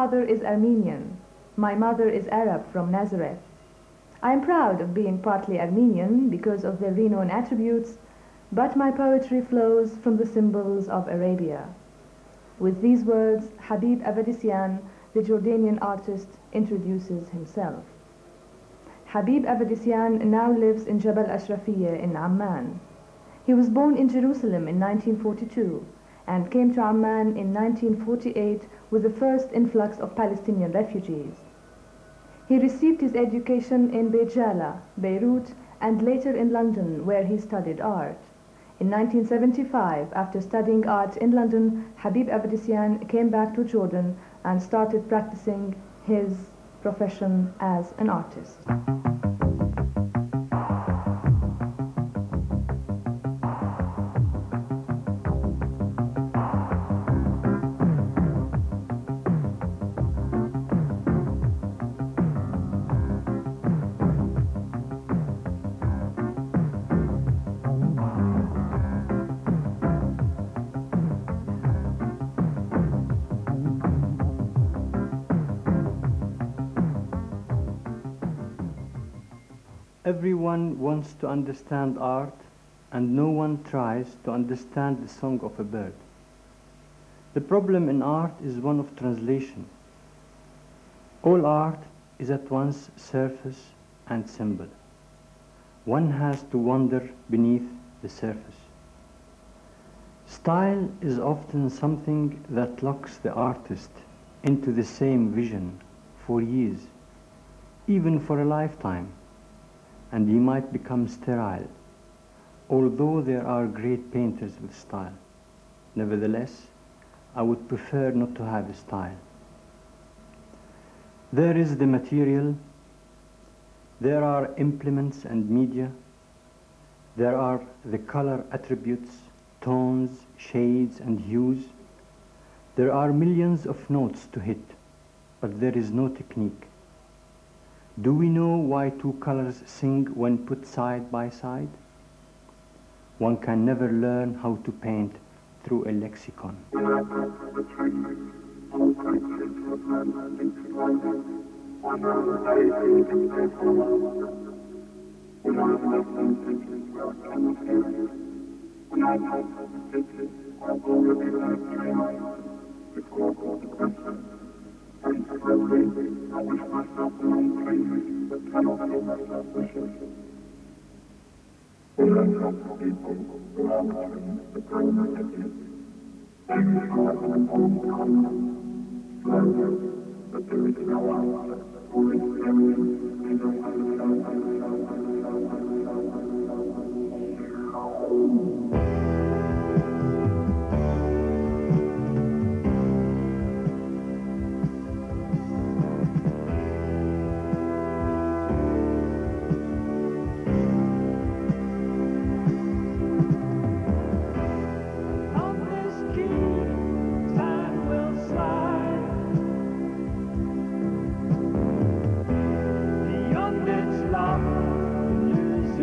father is Armenian. My mother is Arab from Nazareth. I am proud of being partly Armenian because of their renowned attributes, but my poetry flows from the symbols of Arabia. With these words, Habib Avedissian, the Jordanian artist, introduces himself. Habib Avedissian now lives in Jabal Ashrafiyya in Amman. He was born in Jerusalem in 1942 and came to Amman in 1948 with the first influx of Palestinian refugees. He received his education in Beit Jala, Beirut, and later in London, where he studied art. In 1975, after studying art in London, Habib Avedissian came back to Jordan and started practicing his profession as an artist. Everyone wants to understand art, and no one tries to understand the song of a bird. The problem in art is one of translation. All art is at once surface and symbol. One has to wander beneath the surface. Style is often something that locks the artist into the same vision for years, even for a lifetime and he might become sterile, although there are great painters with style. Nevertheless, I would prefer not to have a style. There is the material, there are implements and media, there are the color attributes, tones, shades, and hues. There are millions of notes to hit, but there is no technique. Do we know why two colors sing when put side by side? One can never learn how to paint through a lexicon. On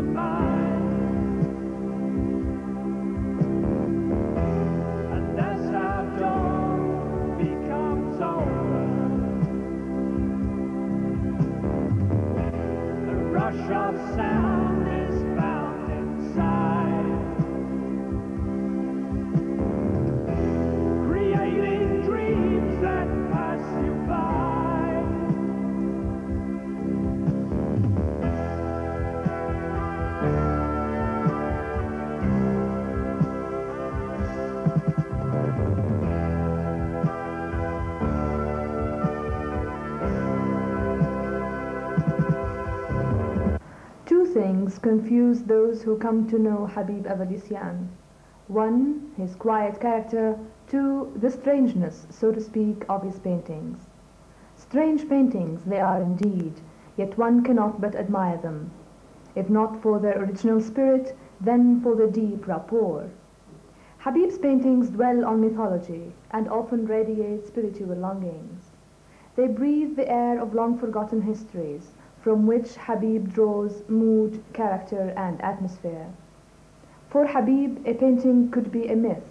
Lose things confuse those who come to know Habib Avedissian. One, his quiet character. Two, the strangeness, so to speak, of his paintings. Strange paintings they are indeed, yet one cannot but admire them. If not for their original spirit, then for the deep rapport. Habib's paintings dwell on mythology and often radiate spiritual longings. They breathe the air of long forgotten histories, from which Habib draws mood, character, and atmosphere. For Habib, a painting could be a myth,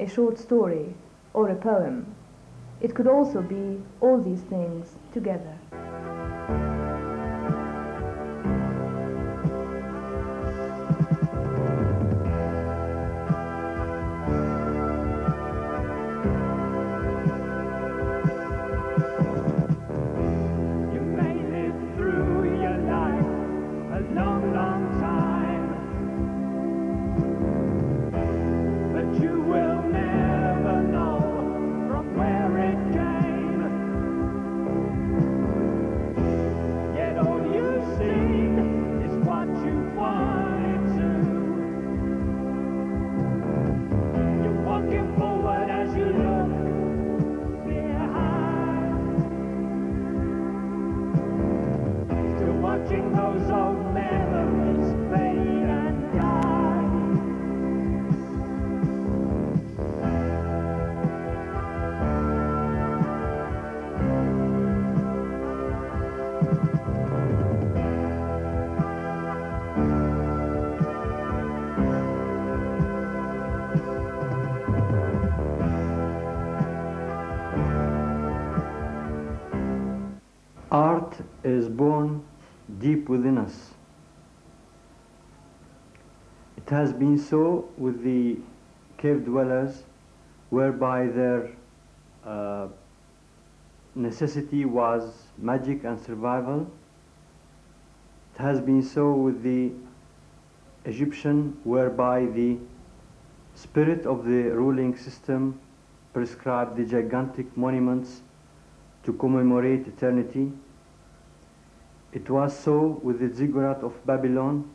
a short story, or a poem. it could also be all these things together. Deep within us. It has been so with the cave dwellers, whereby their uh, necessity was magic and survival. It has been so with the Egyptian, whereby the spirit of the ruling system prescribed the gigantic monuments to commemorate eternity. It was so with the ziggurat of Babylon,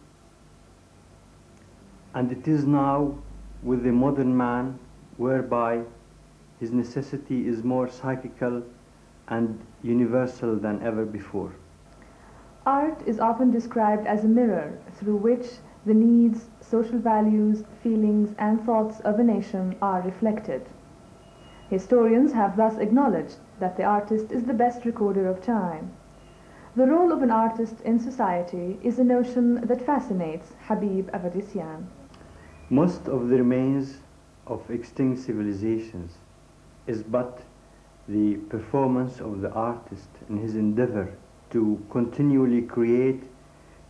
and it is now with the modern man, whereby his necessity is more psychical and universal than ever before. Art is often described as a mirror through which the needs, social values, feelings, and thoughts of a nation are reflected. Historians have thus acknowledged that the artist is the best recorder of time. The role of an artist in society is a notion that fascinates Habib Avedissian. Most of the remains of extinct civilizations is but the performance of the artist in his endeavor to continually create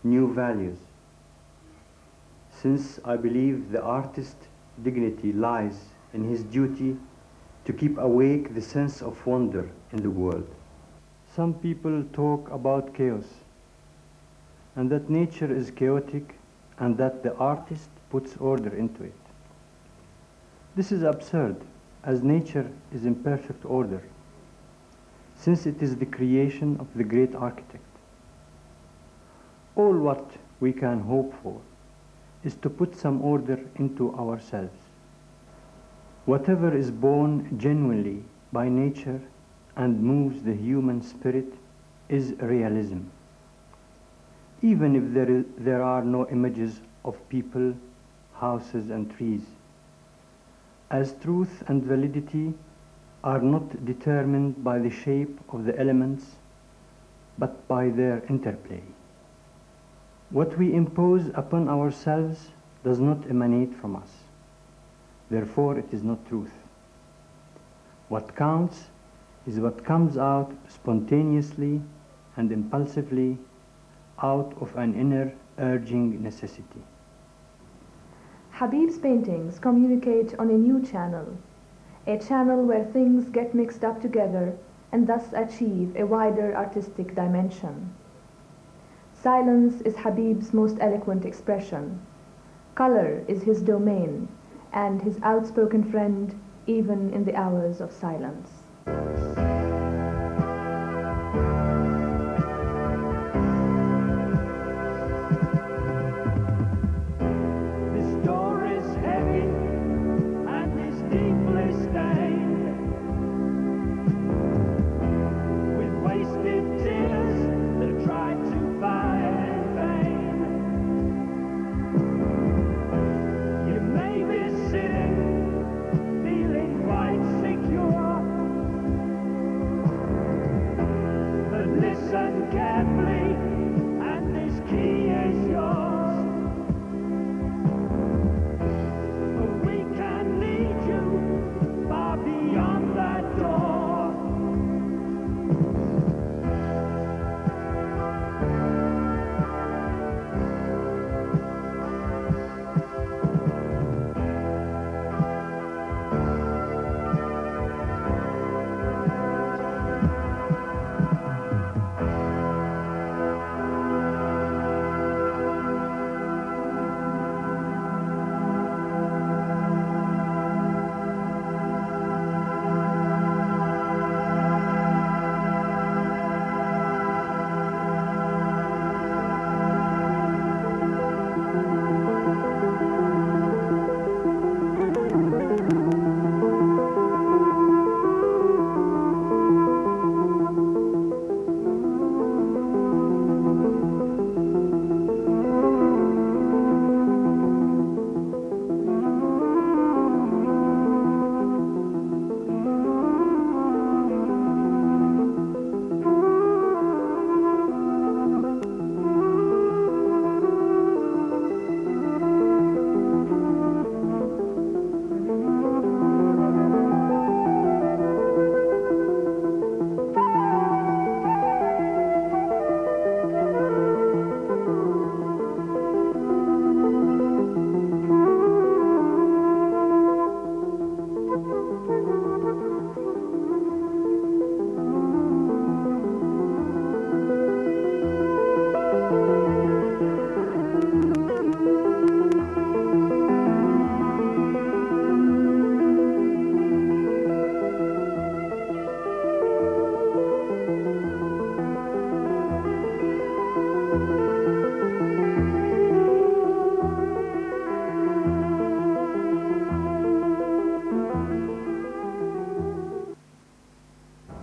new values. Since I believe the artist's dignity lies in his duty to keep awake the sense of wonder in the world. Some people talk about chaos and that nature is chaotic and that the artist puts order into it. This is absurd as nature is in perfect order since it is the creation of the great architect. All what we can hope for is to put some order into ourselves. Whatever is born genuinely by nature and moves the human spirit is realism. Even if there, is, there are no images of people, houses, and trees, as truth and validity are not determined by the shape of the elements, but by their interplay. What we impose upon ourselves does not emanate from us. Therefore, it is not truth. What counts is what comes out spontaneously and impulsively out of an inner urging necessity. Habib's paintings communicate on a new channel, a channel where things get mixed up together and thus achieve a wider artistic dimension. Silence is Habib's most eloquent expression. Color is his domain and his outspoken friend even in the hours of silence. This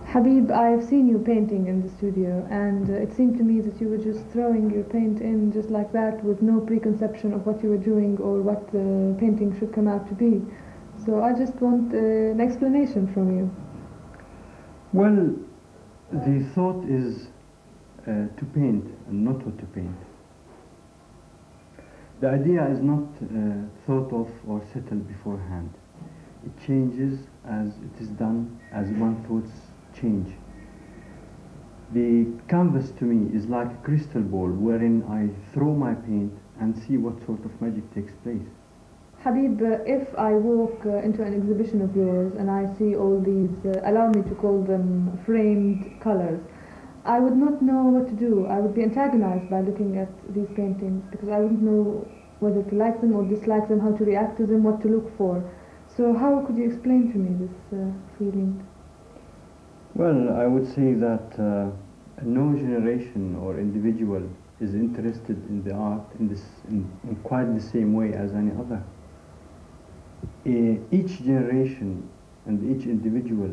Habib, I've seen you painting in the studio, and uh, it seemed to me that you were just throwing your paint in just like that with no preconception of what you were doing or what the painting should come out to be. So I just want uh, an explanation from you. Well, the thought is uh, to paint and not what to paint. The idea is not uh, thought of or settled beforehand. It changes as it is done, as one thoughts change. The canvas to me is like a crystal ball wherein I throw my paint and see what sort of magic takes place. Habib, uh, if I walk uh, into an exhibition of yours and I see all these, uh, allow me to call them framed colors, I would not know what to do. I would be antagonized by looking at these paintings because I wouldn't know whether to like them or dislike them, how to react to them, what to look for. So how could you explain to me this uh, feeling? Well, I would say that uh, no generation or individual is interested in the art in, this, in, in quite the same way as any other. Uh, each generation and each individual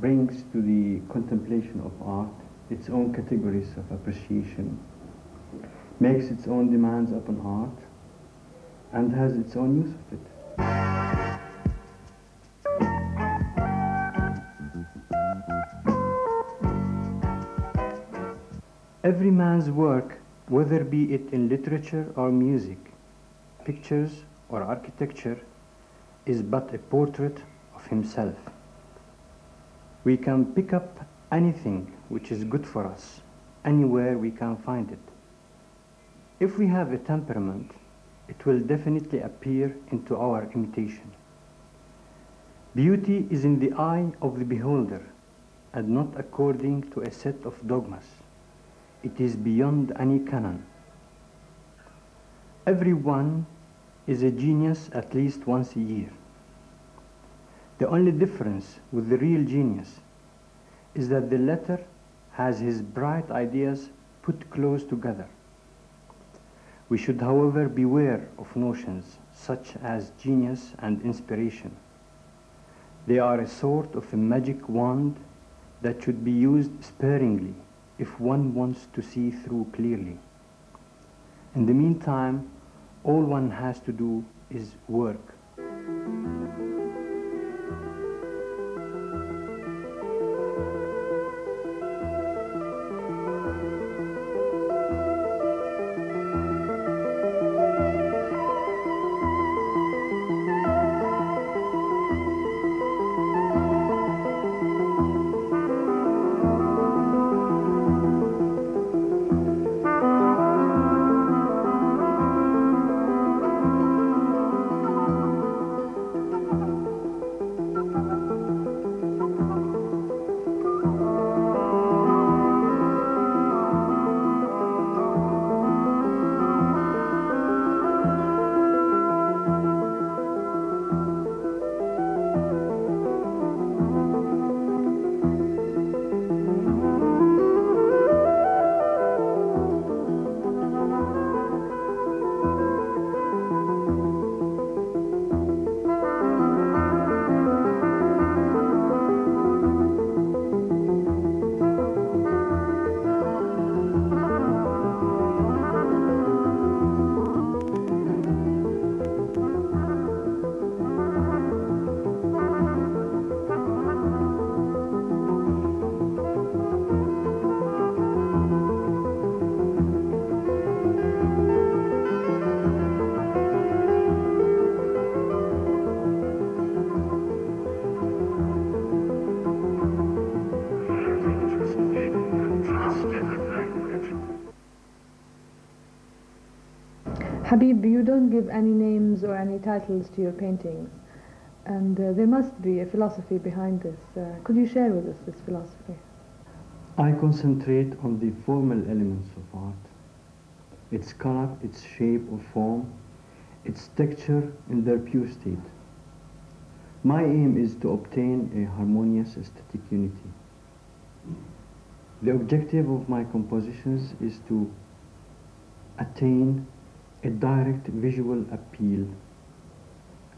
brings to the contemplation of art its own categories of appreciation, makes its own demands upon art, and has its own use of it. Every man's work, whether be it in literature or music, pictures or architecture, is but a portrait of himself. We can pick up anything which is good for us, anywhere we can find it. If we have a temperament, it will definitely appear into our imitation. Beauty is in the eye of the beholder and not according to a set of dogmas. It is beyond any canon. Everyone is a genius at least once a year. The only difference with the real genius is that the latter has his bright ideas put close together. We should, however, beware of notions such as genius and inspiration. They are a sort of a magic wand that should be used sparingly if one wants to see through clearly. In the meantime, all one has to do is work. Habib, you don't give any names or any titles to your paintings, and uh, there must be a philosophy behind this. Uh, could you share with us this philosophy? I concentrate on the formal elements of art its color, its shape or form, its texture in their pure state. My aim is to obtain a harmonious aesthetic unity. The objective of my compositions is to attain a direct visual appeal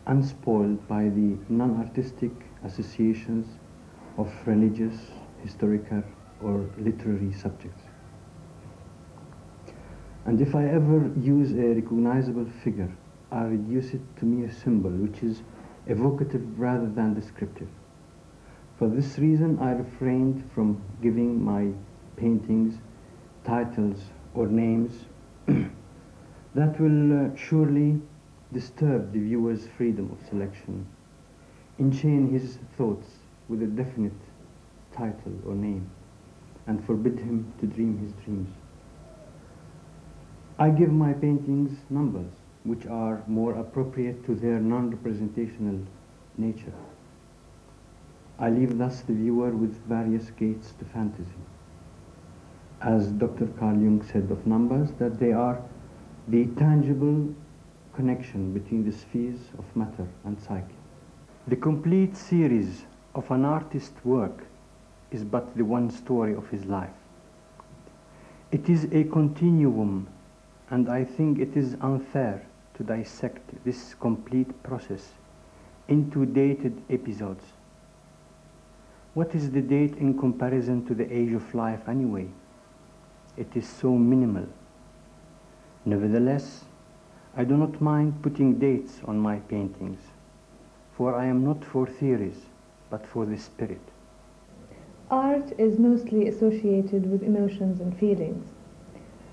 unspoiled by the non-artistic associations of religious, historical, or literary subjects. And if I ever use a recognizable figure, I reduce it to mere symbol, which is evocative rather than descriptive. For this reason, I refrained from giving my paintings titles or names that will uh, surely disturb the viewer's freedom of selection, enchain his thoughts with a definite title or name, and forbid him to dream his dreams. I give my paintings numbers which are more appropriate to their non-representational nature. I leave thus the viewer with various gates to fantasy. As Dr. Carl Jung said of numbers, that they are the tangible connection between the spheres of matter and psyche. The complete series of an artist's work is but the one story of his life. It is a continuum, and I think it is unfair to dissect this complete process into dated episodes. What is the date in comparison to the age of life anyway? It is so minimal. Nevertheless, I do not mind putting dates on my paintings, for I am not for theories, but for the spirit. Art is mostly associated with emotions and feelings.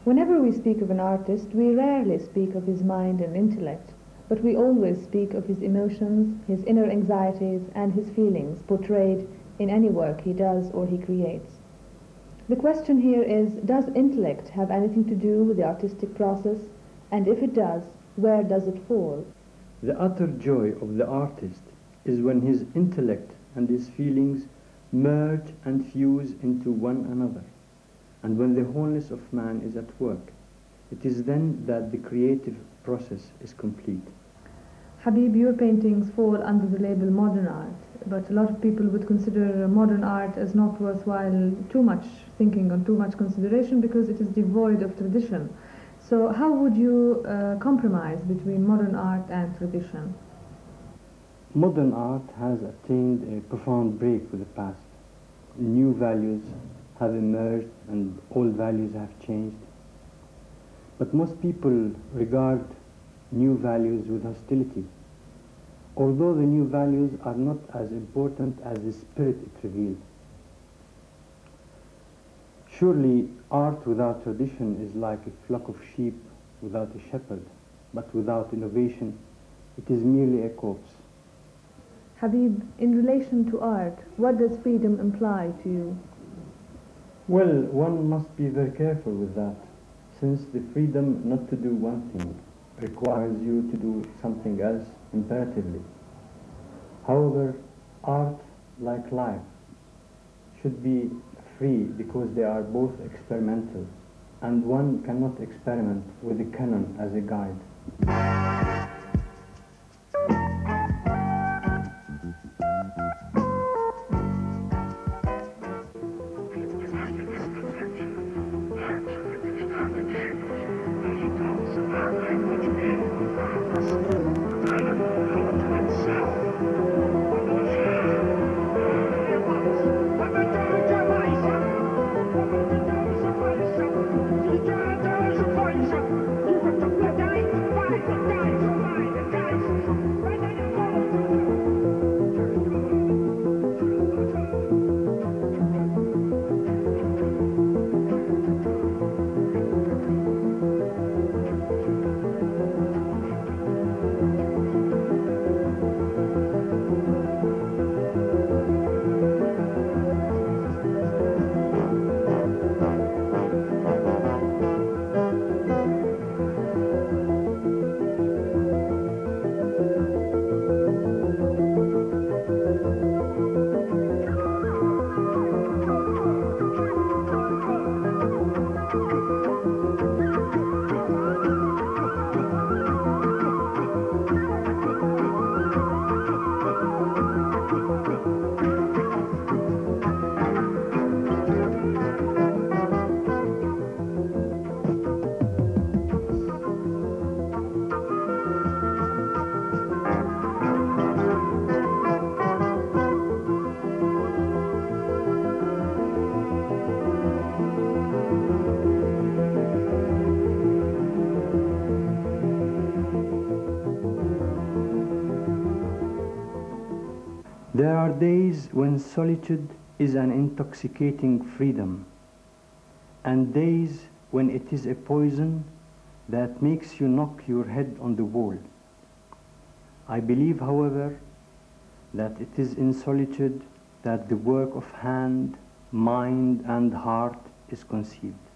Whenever we speak of an artist, we rarely speak of his mind and intellect, but we always speak of his emotions, his inner anxieties, and his feelings portrayed in any work he does or he creates. The question here is, does intellect have anything to do with the artistic process? And if it does, where does it fall? The utter joy of the artist is when his intellect and his feelings merge and fuse into one another, and when the wholeness of man is at work. It is then that the creative process is complete. Habib, your paintings fall under the label modern art, but a lot of people would consider modern art as not worthwhile too much thinking on too much consideration because it is devoid of tradition. So how would you uh, compromise between modern art and tradition? Modern art has attained a profound break with the past. New values have emerged and old values have changed. But most people regard new values with hostility, although the new values are not as important as the spirit it reveals. Surely art without tradition is like a flock of sheep without a shepherd, but without innovation, it is merely a corpse. Habib, in relation to art, what does freedom imply to you? Well, one must be very careful with that, since the freedom not to do one thing requires you to do something else imperatively. However, art, like life, should be free because they are both experimental, and one cannot experiment with the canon as a guide. There are days when solitude is an intoxicating freedom, and days when it is a poison that makes you knock your head on the wall. I believe, however, that it is in solitude that the work of hand, mind, and heart is conceived.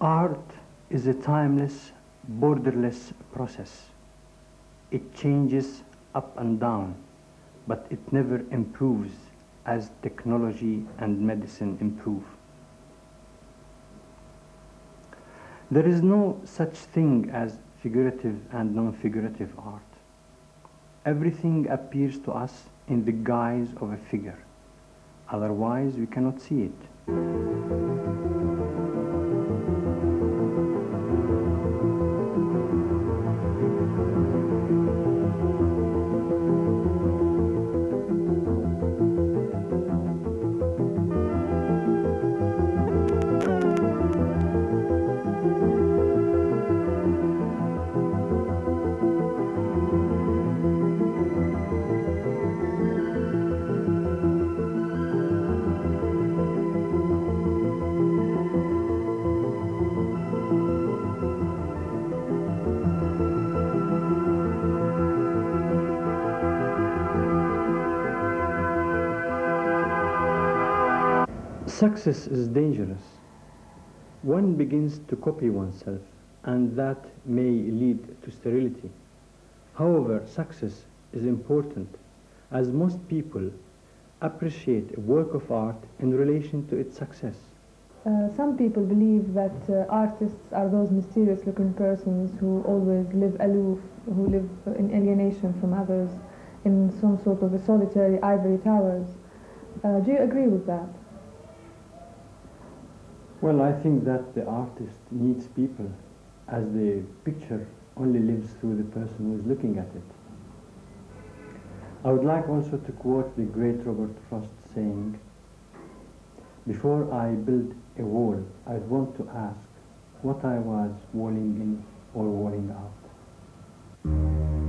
Art is a timeless, borderless process. It changes up and down, but it never improves as technology and medicine improve. There is no such thing as figurative and non-figurative art. Everything appears to us in the guise of a figure. Otherwise, we cannot see it. Success is dangerous. One begins to copy oneself, and that may lead to sterility. However, success is important, as most people appreciate a work of art in relation to its success. Uh, some people believe that uh, artists are those mysterious looking persons who always live aloof, who live in alienation from others, in some sort of a solitary ivory towers. Uh, do you agree with that? Well, I think that the artist needs people, as the picture only lives through the person who is looking at it. I would like also to quote the great Robert Frost saying, Before I build a wall, I'd want to ask what I was walling in or walling out.